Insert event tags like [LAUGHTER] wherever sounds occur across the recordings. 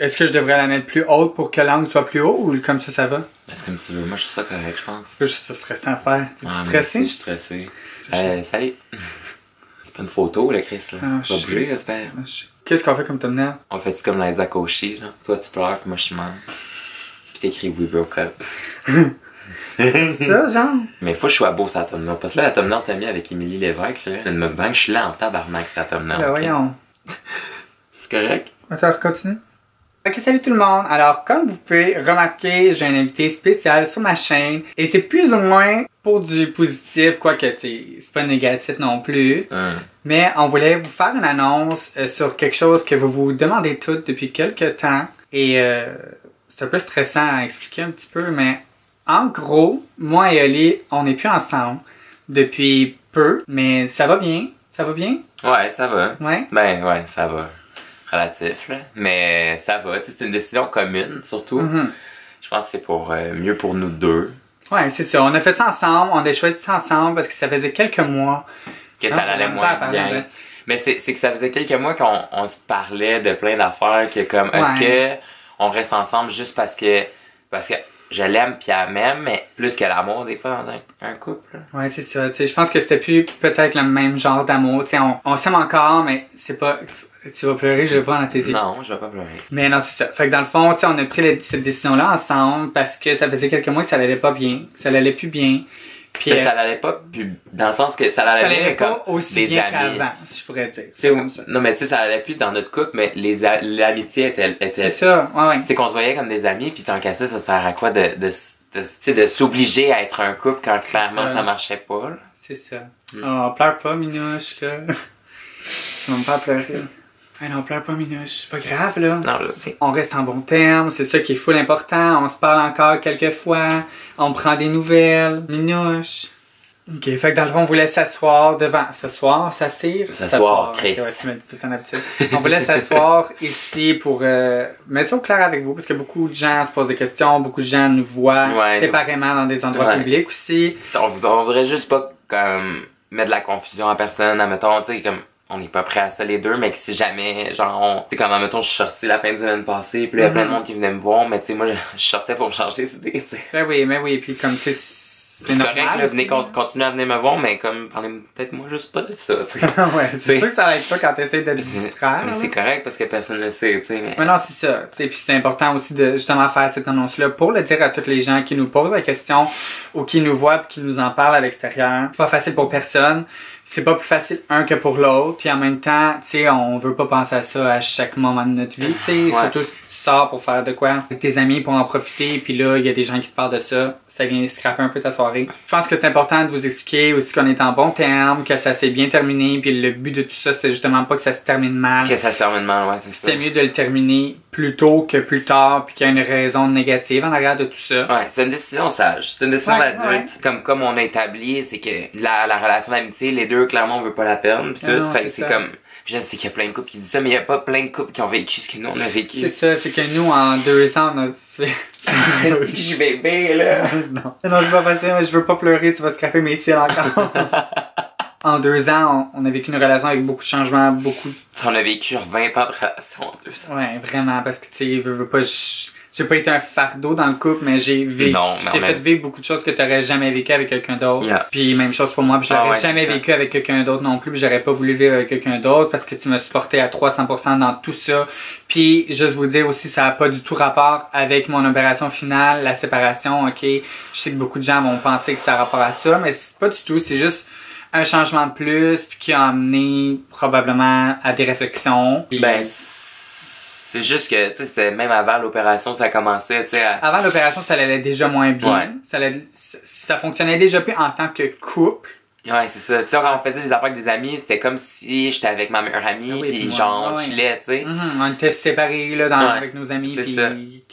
Est-ce que je devrais la mettre plus haute pour que l'angle soit plus haut ou comme ça, ça va? Que comme tu veux. Moi, je trouve ça correct, je pense. C'est ça stressant à faire. T'es Ah, stressé? Je suis stressé. Euh, salut. C'est pas une photo, là, Chris, là. Ah, tu vas je- bouger, j'espère. Qu'est-ce qu'on fait comme thumbnail? On fait-tu comme les Akoshi, là? Toi, tu pleures, puis moi, je suis mort. Puis t'écris We broke up. [LAUGHS] ça, genre? Mais faut que je sois beau, ça thumbnail. Parce que là, la thumbnail t'as mis avec Émilie Lévesque, là. Une mukbang, je suis là en tabarnak, ça thumbnail. Là, ok? voyons. [LAUGHS] C'est correct? Attends, continue. Ok, salut tout le monde. Alors, comme vous pouvez remarquer, j'ai un invité spécial sur ma chaîne et c'est plus ou moins pour du positif, quoique c'est pas négatif non plus. Hum. Mais on voulait vous faire une annonce euh, sur quelque chose que vous vous demandez toutes depuis quelques temps et euh, c'est un peu stressant à expliquer un petit peu, mais en gros, moi et Oli, on n'est plus ensemble depuis peu, mais ça va bien? Ça va bien? Ouais, ça va. Ouais? Ben, ouais, ça va. Relatif, là. Mais ça va. C'est une décision commune, surtout. Mhm. Je pense que c'est pour euh, mieux pour nous deux. Ouais, c'est ça. On a fait ça ensemble, on a choisi ça ensemble parce que ça faisait quelques mois. Que ça allait moins bien. Mais c'est que ça faisait quelques mois qu'on on se parlait de plein d'affaires que comme est-ce que on reste ensemble juste parce que parce que je l'aime puis elle m'aime mais plus que l'amour des fois dans un, un couple. là. Ouais, c'est sais, je pense que c'était plus peut-être le même genre d'amour. Tu sais, on, on s'aime encore, mais c'est pas. Tu vas pleurer, je vais pas dans tes yeux. Non, je vais pas pleurer. Mais non, c'est ça. Fait que dans le fond, tu sais, on a pris cette décision-là ensemble parce que ça faisait quelques mois que ça allait pas bien, que ça allait plus bien. Puis Mais euh, ça l'allait pas plus dans le sens que ça ça allait bien allait mais comme aussi des bien amis. si je pourrais dire. C'est comme ça. non mais tu sais ça allait plus dans notre couple mais les l'amitié était C'est était ça, ouais, ouais. c'est qu'on se voyait comme des amis puis tant qu'à ça ça sert à quoi de de, de, tu sais, de s'obliger à être un couple quand clairement ça. ça marchait pas. C'est ça. Hmm. Oh, pleure pas, Minouche, là. [LAUGHS] tu vas me faire pleurer. Ah non, pleure pas, Minouche. C'est pas grave, là. Non, là, c'est On reste en bon terme, c'est ça qui est full important. On se parle encore quelques fois. On prend des nouvelles. Minouche. Ok, fait que dans le fond, on voulait s'asseoir devant. S'asseoir, s'assire? S'asseoir, Chris. ouais, tu m'as dit tout en habitude. On voulait s'asseoir [LAUGHS] ici pour euh, mettre ça au clair avec vous, parce que beaucoup de gens se posent des questions, beaucoup de gens nous voient Ouais, séparément dans des endroits Ouais. publics aussi. Ça, on, vou- on voudrait juste pas comme mettre de la confusion à personne, admettons, tu sais, comme on n'est pas prêt à ça les deux, mais que si jamais, genre, tu sais, comme admettons, je suis sorti la fin de semaine passée, puis il y a plein de Mhm. monde qui venait me voir, mais tu sais, moi, je, sortais pour me changer d'idée, tu sais. Ben oui, mais oui, puis comme tu sais, c'est correct, là, venez continuer à venir me voir, mais comme, parlez peut-être moi juste pas de ça, tu sais. [LAUGHS] ouais, c'est C'est- sûr que ça va être pas quand t'essaies de te C'est- distraire. mais c'est correct parce que personne ne le sait, tu sais, mais. Mais non, c'est ça. Tu sais, puis c'est important aussi de justement faire cette annonce-là pour le dire à tous les gens qui nous posent la question ou qui nous voient puis qui nous en parlent à l'extérieur. C'est pas facile pour personne. C'est pas plus facile un que pour l'autre. Puis en même temps, tu sais, on veut pas penser à ça à chaque moment de notre vie. Tu sais, Ouais. surtout si tu sors pour faire de quoi avec tes amis pour en profiter. Puis là, il y a des gens qui te parlent de ça. Ça vient scraper un peu ta soirée. Je pense que c'est important de vous expliquer aussi qu'on est en bon terme, que ça s'est bien terminé. Puis le but de tout ça, c'était justement pas que ça se termine mal. Que ça se termine mal, ouais, c'est ça. C'était mieux de le terminer plus tôt que plus tard, puis qu'il y a une raison négative en arrière de tout ça. Ouais, c'est une décision sage. C'est une décision Ouais, d'adulte. ouais. Comme, comme on a établi, c'est que la, la relation d'amitié, les deux, clairement, on veut pas la perdre. Pis Ah tout. non, fait que c'est comme, je sais qu'il y a plein de couples qui disent ça, mais il y a pas plein de couples qui ont vécu ce que nous, on a vécu. C'est ça, c'est que nous, en deux ans, on a fait... [LAUGHS] Suis bébé, là? [LAUGHS] non. Non, c'est pas facile, mais je veux pas pleurer, tu vas scraper mes cils encore. [LAUGHS] en deux ans, on, on a vécu une relation avec beaucoup de changements, beaucoup On a vécu genre 20 ans de relation en deux ans. Ouais, vraiment, parce que tu sais, veux, veux pas, je- j'ai pas été un fardeau dans le couple, mais j'ai vécu, Non, je mais t'ai en fait même- vivre beaucoup de choses que t'aurais jamais vécu avec quelqu'un d'autre. Yeah. Puis même chose pour moi, j'aurais Ah ouais, jamais vécu avec quelqu'un d'autre non plus, j'aurais pas voulu vivre avec quelqu'un d'autre parce que tu m'as supporté à 300% dans tout ça. Puis juste vous dire aussi, ça a pas du tout rapport avec mon opération finale, la séparation, ok? Je sais que beaucoup de gens vont penser que ça a rapport à ça, mais c'est pas du tout, c'est juste un changement de plus puis qui a amené probablement à des réflexions. Puis- Ben, c'est juste que, tu sais, même avant l'opération, ça commençait, tu sais, à... Avant l'opération, ça allait déjà moins bien. Ouais. Ça, allait- ça- ça fonctionnait déjà plus en tant que couple. Ouais, c'est ça. Tu sais, quand on faisait des affaires avec des amis, c'était comme si j'étais avec ma meilleure amie, Ah oui, puis genre, on ouais. chillait, tu sais. Mhm, On était séparés là, dans, Ouais. avec nos amis. C'est Puis,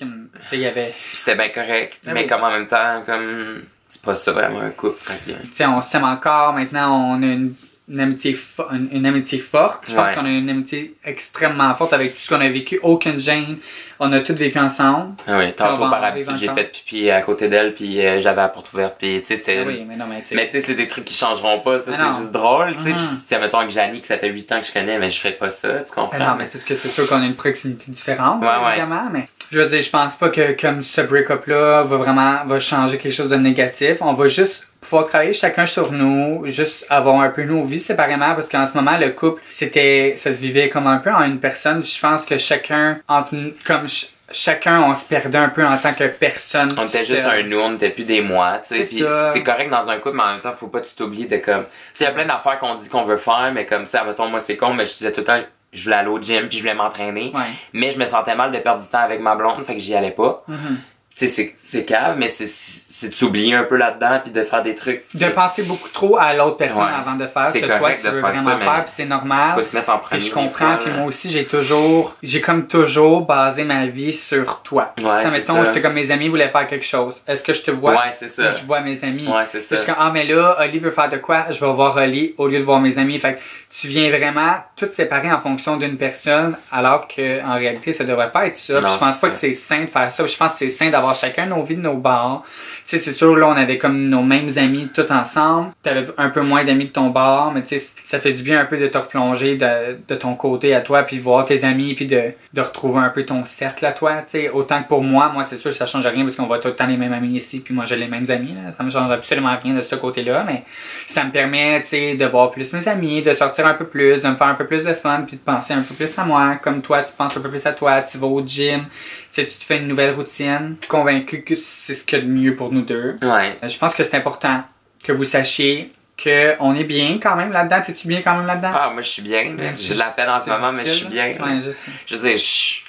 il y avait, c'était bien correct. Ah mais oui. comme en même temps, comme, c'est pas ça vraiment un couple. Tu sais, on s'aime encore. Maintenant, on a une, une amitié, une, une amitié forte. Je pense Ouais. qu'on a une amitié extrêmement forte avec tout ce qu'on a vécu. Aucune gêne. On a tout vécu ensemble. Ah Oui, tantôt par habitude, j'ai fait pipi à côté d'elle, puis euh, j'avais la porte ouverte, puis tu sais, c'était... Ah oui, mais non, mais tu sais. C'est des trucs qui changeront pas, ça, Mais c'est juste drôle, tu sais. Pis si, mettons, avec Janie, que ça fait 8 ans que je connais, mais je ferais pas ça, tu comprends? Non, mais c'est parce que c'est sûr qu'on a une proximité différente, Ouais, ouais. évidemment, mais je veux dire, je pense pas que comme ce break-up-là va vraiment va changer quelque chose de négatif. On va juste pouvoir travailler chacun sur nous, juste avoir un peu nos vies séparément, parce qu'en ce moment, le couple, c'était, ça se vivait comme un peu en une personne. Je pense que chacun, entre, comme ch- chacun, on se perdait un peu en tant que personne. On était juste un nous, on n'était plus des mois, tu sais. C'est Puis ça. c'est correct dans un couple, mais en même temps, faut pas que tu t'oublies de comme. Tu sais, il y a plein d'affaires qu'on dit qu'on veut faire, mais comme ça, mettons, moi c'est con, mais je disais tout le temps, je voulais aller au gym, puis je voulais m'entraîner. Ouais. Mais je me sentais mal de perdre du temps avec ma blonde, fait que j'y allais pas. Mhm. Tu sais, c'est- c'est cave, mais c'est c'est de s'oublier un peu là-dedans, puis de faire des trucs. De penser beaucoup trop à l'autre personne Ouais. avant de faire ce que toi tu veux vraiment ça, faire, puis c'est normal. Faut se mettre en Puis premier. je des comprends, puis moi aussi j'ai toujours, j'ai comme toujours basé ma vie sur toi. Ouais, c'est mettons, ça. j'étais comme mes amis voulaient faire quelque chose. Est-ce que je te vois? Ouais, c'est ça. Je vois mes amis? Ouais, c'est Puis Je suis ça. comme, ah, mais là, Oli veut faire de quoi? Je vais voir Oli au lieu de voir mes amis. Fait que tu viens vraiment tout séparer en fonction d'une personne, alors que, en réalité, ça devrait pas être ça. Puis Non, je pense pas ça. que c'est sain de faire ça. Puis Je pense que c'est sain d'avoir chacun nos vies de nos bars. Tu sais, c'est sûr, là, on avait comme nos mêmes amis tout ensemble. T'avais un peu moins d'amis de ton bar, mais tu sais, ça fait du bien un peu de te replonger de, de ton côté à toi, puis voir tes amis, puis de, de retrouver un peu ton cercle à toi, tu sais. Autant que pour moi, moi, c'est sûr ça change rien parce qu'on voit tout le temps les mêmes amis ici, puis moi, j'ai les mêmes amis, là. Ça me change absolument rien de ce côté-là, mais ça me permet, tu sais, de voir plus mes amis, de sortir un peu plus, de me faire un peu plus de fun, puis de penser un peu plus à moi. Comme toi, tu penses un peu plus à toi, tu vas au gym, tu sais, tu te fais une nouvelle routine. Je suis convaincu que c'est ce qu'il y a de mieux pour nous deux. Ouais. Euh, Je pense que c'est important que vous sachiez que on est bien quand même là-dedans. T'es-tu bien quand même là-dedans? Ah, moi, je suis bien. J'ai de la peine en ce moment, mais je suis bien. Ouais, je sais. Je veux dire, je,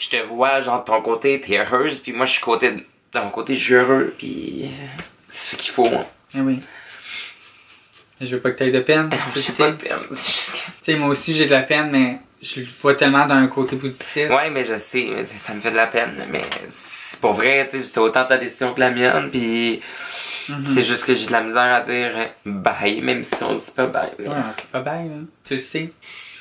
je te vois, genre, de ton côté, t'es heureuse, puis moi, je suis côté, de mon côté, je suis heureux, puis c'est ce qu'il faut. hein. Eh oui. Je veux pas que t'aies de peine. [LAUGHS] Je sais. pas de peine. [LAUGHS] Tu sais, moi aussi j'ai de la peine, mais je le vois tellement d'un côté positif. Ouais, mais je sais, mais ça ça me fait de la peine, mais c'est pour vrai, tu sais, c'est autant ta décision que la mienne, puis Mhm. c'est juste que j'ai de la misère à dire bye, même si on dit pas bye. là. Ouais, c'est pas bête, là. Tu le sais.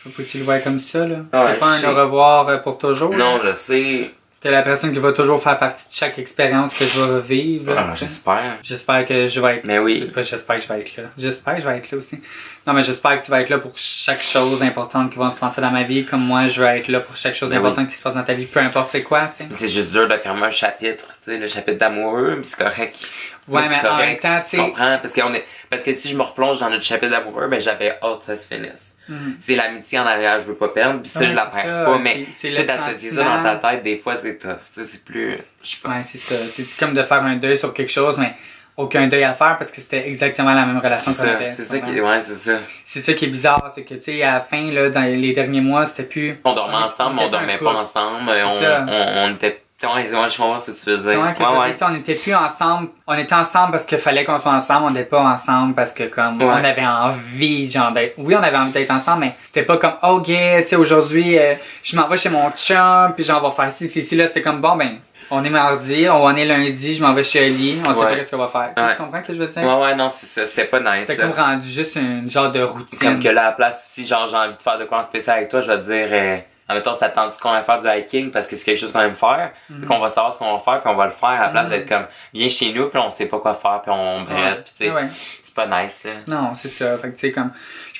Faut que tu le vois comme ça, là. Ouais, c'est pas un au revoir pour toujours. Non, là. je sais. T'es la personne qui va toujours faire partie de chaque expérience que je vais vivre. Ah, j'espère. J'espère que je vais être Mais oui. J'espère que je vais être là. J'espère que je vais être là aussi. Non, mais j'espère que tu vas être là pour chaque chose importante qui va se passer dans ma vie, comme moi, je vais être là pour chaque chose Ben importante qui se passe dans ta vie, peu importe c'est quoi, tu sais. C'est juste dur de fermer un chapitre, tu sais, le chapitre d'amoureux, mais c'est correct. Ouais, c'est mais en même temps, tu comprends? Parce, qu'on est... Parce que si je me replonge dans notre chapitre d'amoureux, ben j'avais hâte que ça se finisse. Mhm. C'est l'amitié en arrière, je veux pas perdre, puis ça, Ouais, je la perds pas, mais tu sais, ça dans ta tête, des fois, c'est tough. Tu sais, c'est plus... Je sais pas. Ouais, c'est ça. C'est comme de faire un deuil sur quelque chose, mais aucun deuil à faire parce que c'était exactement la même relation qu'on avait. c'est ça qui ouais, c'est ça. C'est ça qui est bizarre, c'est que, tu sais, à la fin, là, dans les derniers mois, c'était plus... On dormait ensemble, mais on un dormait pas ensemble, on, on, on était... Ouais, ouais, je comprends ce que tu veux dire. Ouais, ouais. tu sais, on n'était plus ensemble. On était ensemble parce qu'il fallait qu'on soit ensemble. On n'était pas ensemble parce que comme Ouais. on avait envie, genre d'être. Oui, on avait envie d'être ensemble, mais c'était pas comme oh yeah, tu sais aujourd'hui, euh, je m'en vais chez mon chum, puis genre on va faire ci, ci, ci. Là, c'était comme bon ben, on est mardi, on est lundi, je m'en vais chez Ali, on sait Ouais. pas ce qu'on va faire. Ouais. Tu comprends ce que je veux dire? Ouais, ouais, non, c'est ça. C'était pas nice. C'était comme rendu juste une genre de routine. Comme que là, à la place, si genre j'ai envie de faire de quoi en spécial avec toi, je vais te dire, euh, admettons, ça te tente qu'on va faire du hiking parce que c'est quelque chose qu'on aime faire, puis qu'on va savoir ce qu'on va faire, puis on va le faire à la place Mhm. d'être comme, viens chez nous, puis on sait pas quoi faire, puis on brette, puis tu sais, Ouais. c'est pas nice. hein. Non, c'est ça. Fait que, tu sais, comme,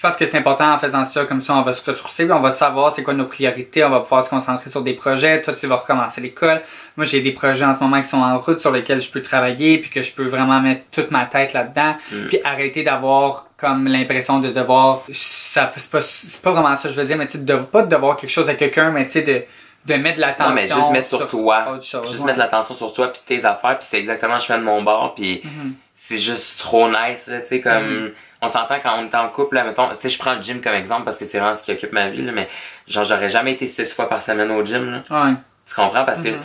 je pense que c'est important en faisant ça, comme ça, on va se ressourcer, on va savoir c'est quoi nos priorités, on va pouvoir se concentrer sur des projets. Toi, tu vas recommencer l'école. Moi, j'ai des projets en ce moment qui sont en route sur lesquels je peux travailler, puis que je peux vraiment mettre toute ma tête là-dedans, Mm. puis arrêter d'avoir comme l'impression de devoir, ça, c'est pas, c'est pas vraiment ça que je veux dire, mais tu sais, de, pas de devoir quelque chose à quelqu'un, mais tu sais, de, de mettre de l'attention. Non, mais juste mettre sur toi. autre chose. Juste ouais. mettre l'attention sur toi, puis tes affaires, puis c'est exactement ce que je fais de mon bord, puis Mhm. c'est juste trop nice, tu sais, comme, Mm-hmm. On s'entend quand on est en couple, là, mettons, sais, je prends le gym comme exemple parce que c'est vraiment ce qui occupe ma vie, là, mais genre, j'aurais jamais été six fois par semaine au gym, là. Ouais. Tu comprends? Parce que, Mhm.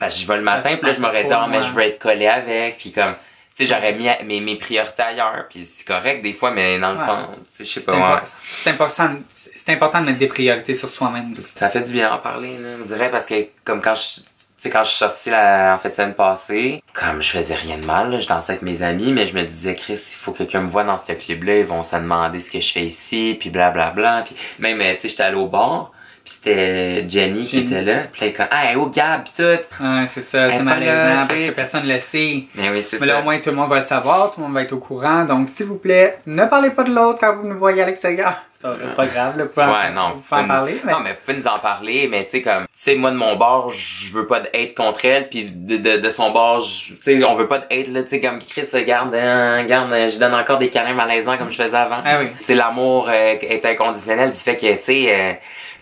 ben, je vais le matin, puis là, je m'aurais dit, ah, mais je veux être collé avec, puis comme, tu sais, j'aurais mis mes, mes priorités ailleurs, puis c'est correct des fois, mais dans le Ouais. fond, tu sais, je sais pas, ouais. c'est important, c'est important de mettre des priorités sur soi-même. Ça fait du bien en parler, là, on dirait, parce que, comme quand je, sais, quand je suis sorti la, en fait, semaine passée, comme je faisais rien de mal, là, je dansais avec mes amis, mais je me disais, Chris, il faut que quelqu'un me voit dans ce club-là, ils vont se demander ce que je fais ici, puis blablabla. Puis même, euh, tu sais, j'étais allé au bar, puis c'était Jenny qui était là, puis là, comme, ah, oh, Gab, pis tout. Ouais, c'est ça, c'est malaisant parce que personne le sait. Mais oui, c'est Mais là, ça. au moins, tout le monde va le savoir, tout le monde va être au courant. Donc, s'il vous plaît, ne parlez pas de l'autre quand vous nous voyez à l'extérieur. [LAUGHS] Ça, c'est pas grave, là, en- Ouais, non. vous pouvez en parler, mais... Non, mais vous pouvez nous en parler, mais tu sais, comme, tu sais, moi, de mon bord, je veux pas de hate contre elle, puis de, de, de son bord, je- tu sais, on veut pas de hate, là, tu sais, comme, Chris, regarde, euh, regarde, euh, je donne encore des câlins malaisants comme je faisais avant. Ah oui. Tu sais, l'amour euh, est inconditionnel du fait que, tu sais, euh,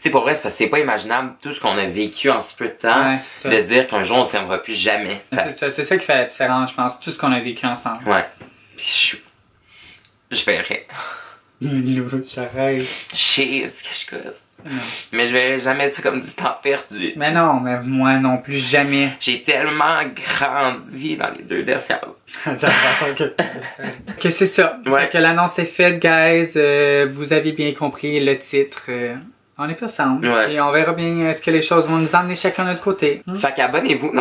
sais, pour vrai, c'est parce que c'est pas imaginable tout ce qu'on a vécu en si peu de temps, Ouais, de se dire qu'un jour, on s'aimera plus jamais. C'est ça, ça qui fait la différence, je pense, tout ce qu'on a vécu ensemble. ouais. Puis je, je verrai. J'arrête. Sais ce que je cause. Non. Mais je verrai jamais ça comme du temps perdu. Mais non, mais moi non plus, jamais. J'ai tellement grandi dans les deux dernières que... [LAUGHS] que c'est ça. Ouais. Fait que l'annonce est faite, guys. Euh, vous avez bien compris le titre. Euh, on est pas ensemble. Ouais. Et on verra bien euh, ce que les choses vont nous emmener chacun de notre côté. Hmm? Fait qu'abonnez-vous.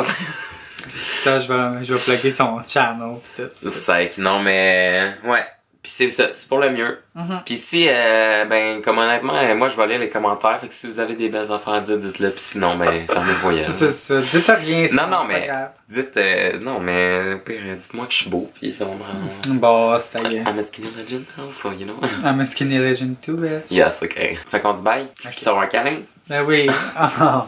Ça, je vais, je vais plugger son channel pis tout. non, mais ouais. Puis c'est ça, c'est pour le mieux. Mhm. Puis si, euh, ben, comme honnêtement, euh, moi je vais lire les commentaires. Fait que si vous avez des belles affaires à dire, dites-le. Puis sinon, ben, [LAUGHS] fermez vos yeux. C'est ça. Dites rien. Non, non, mais dites, euh, non, mais au pire, dites-moi que je suis beau. Puis ça va me rendre. Bon, ça y est. I'm a skinny legend, so you know. [LAUGHS] I'm a skinny legend too, bitch. Yes, ok. Fait qu'on dit bye. Je te savoir un câlin? Ben oui. [LAUGHS] Ah.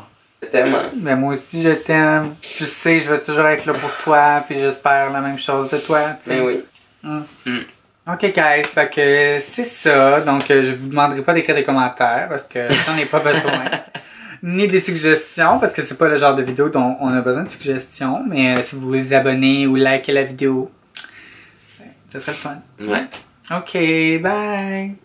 Tellement. Ben moi aussi, je t'aime. Tu sais, je vais toujours être là pour toi, puis j'espère la même chose de toi. Mais oui. Hmm. Hmm. Ok, guys, fait que c'est ça. Donc, euh, je vous demanderai pas d'écrire des commentaires parce que j'en ai pas besoin. [LAUGHS] Ni des suggestions parce que c'est pas le genre de vidéo dont on a besoin de suggestions. Mais euh, si vous vous abonnez ou likez la vidéo, ben, ça serait le fun. Ouais. Ok, bye!